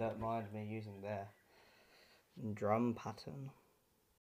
Don't mind me using their drum pattern.